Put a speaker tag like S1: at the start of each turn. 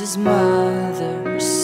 S1: his mother's.